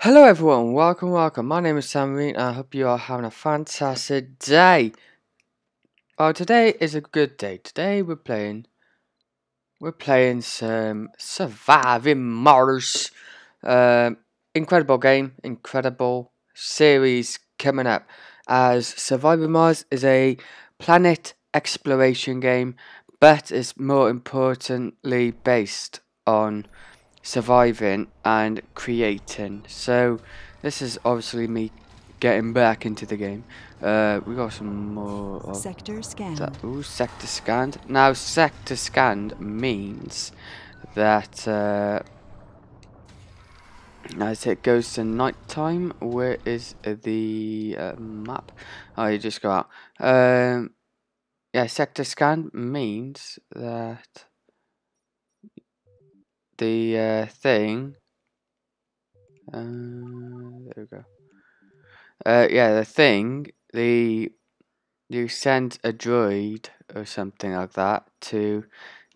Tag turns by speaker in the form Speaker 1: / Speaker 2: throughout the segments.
Speaker 1: Hello everyone, welcome, welcome. My name is Sam ReaN and I hope you are having a fantastic day. Well, today is a good day. Today we're playing, we're playing some Surviving Mars. Um, incredible game, incredible series coming up. As Surviving Mars is a planet exploration game, but is more importantly based on surviving and creating. So this is obviously me getting back into the game. Uh, we got some more of
Speaker 2: Sector scanned.
Speaker 1: that. Ooh, sector scanned. Now sector scanned means that uh, as it goes to night time, where is the uh, map? Oh, you just go out. Um, yeah, sector scan means that the uh, thing. Uh, there we go. Uh, yeah, the thing. The you send a droid or something like that to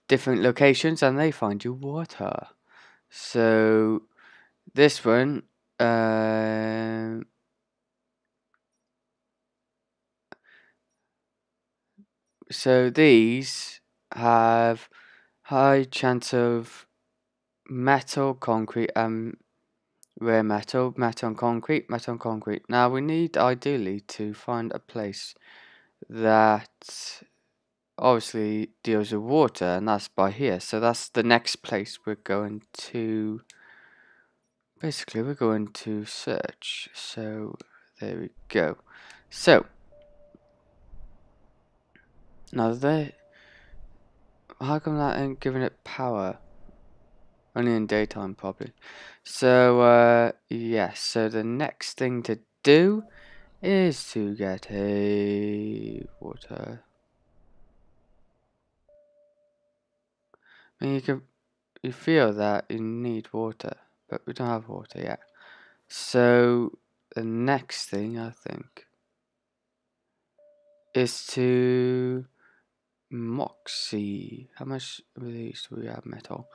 Speaker 1: different locations, and they find you water. So this one. Um, so these have high chance of metal, concrete, and rare metal, metal and concrete, metal and concrete. Now we need ideally to find a place that obviously deals with water, and that's by here. So that's the next place we're going to. Basically, we're going to search. So there we go. So now they. How come that ain't giving it power? Only in daytime, probably. So, uh, yes. So the next thing to do is to get a water. Mean, you can you feel that you need water, but we don't have water yet. So the next thing I think is to Moxie. How much of these do we have metal?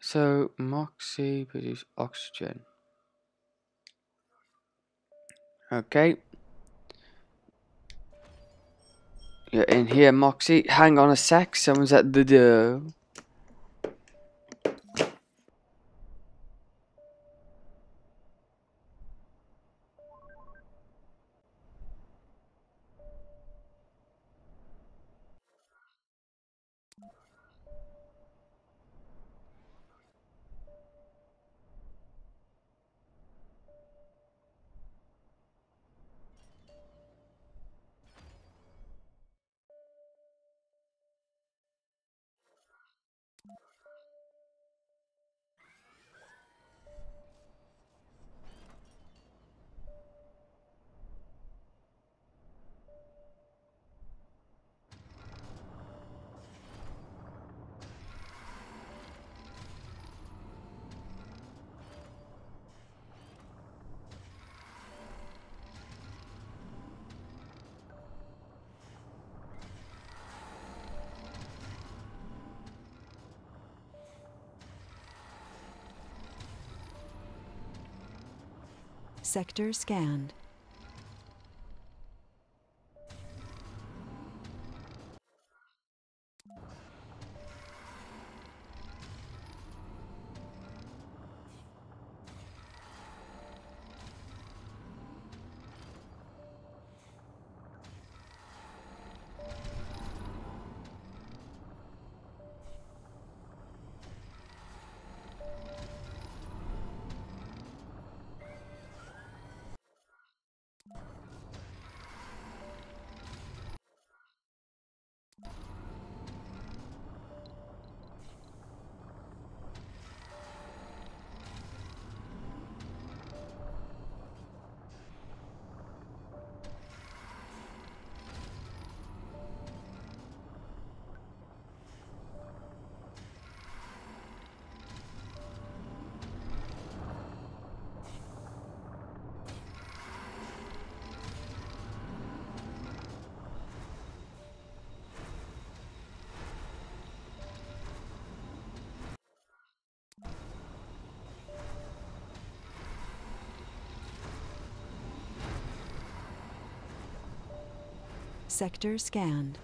Speaker 1: So Moxie produce oxygen. Okay. You're in here, Moxie. Hang on a sec. Someone's at the door.
Speaker 2: Sector scanned. Sector scanned.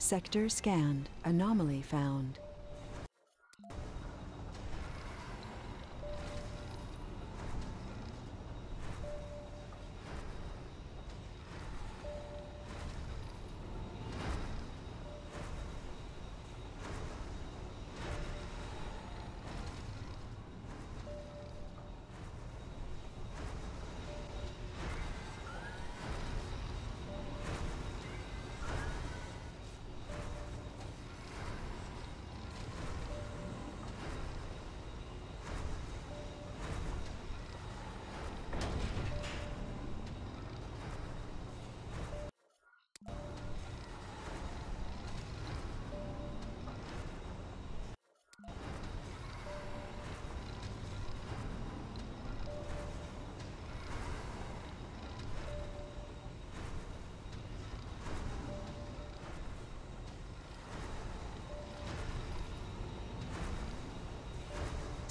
Speaker 2: Sector scanned. Anomaly found.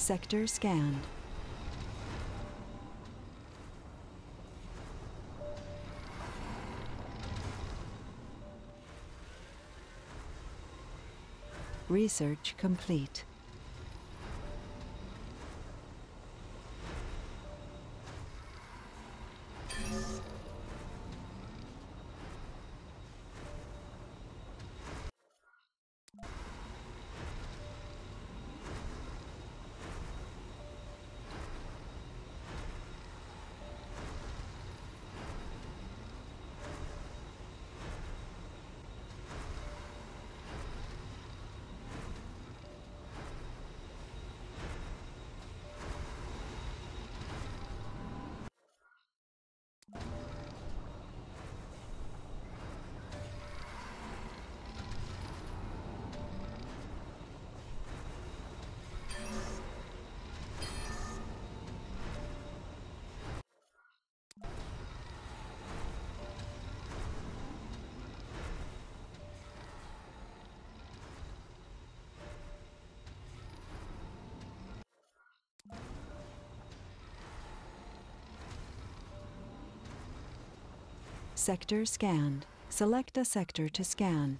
Speaker 2: Sector scanned. Research complete. Sector scanned. Select a sector to scan.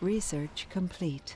Speaker 2: Research complete.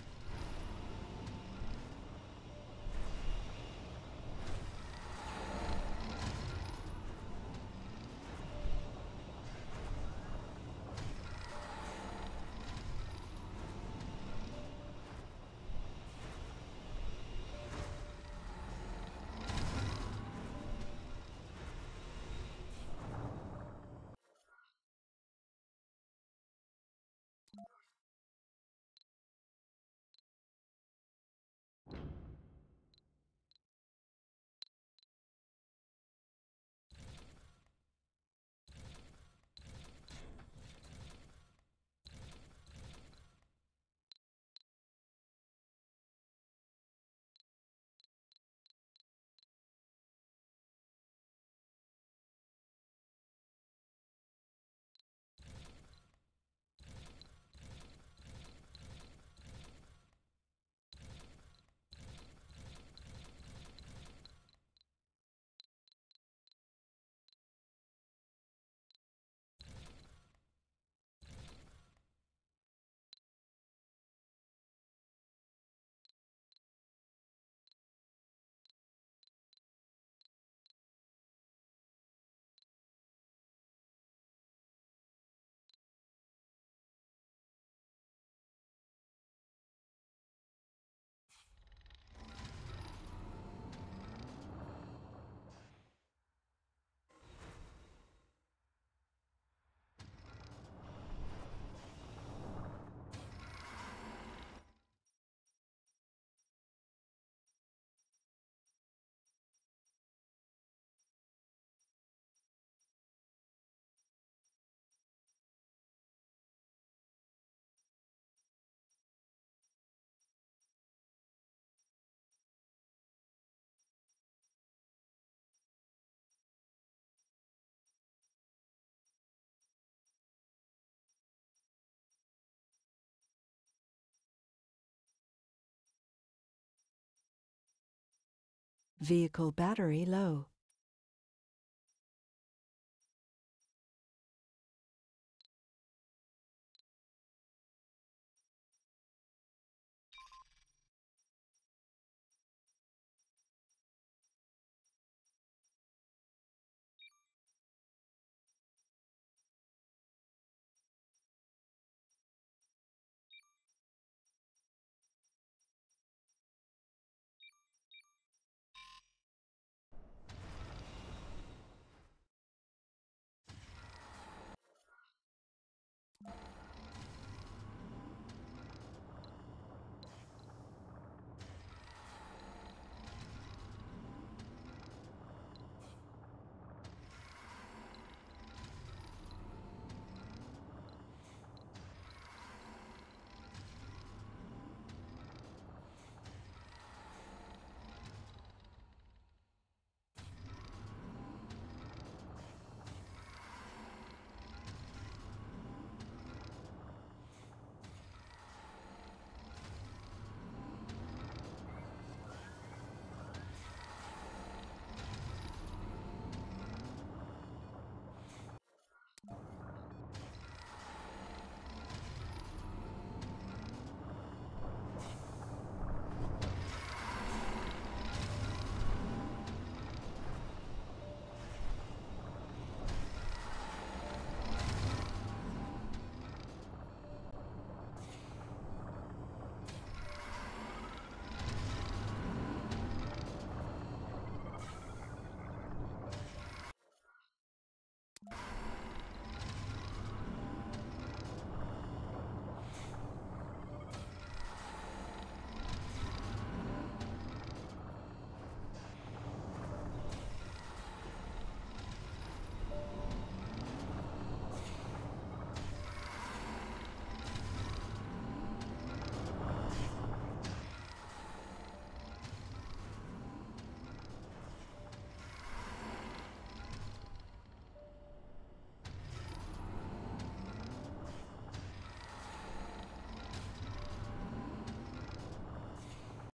Speaker 2: Vehicle battery low.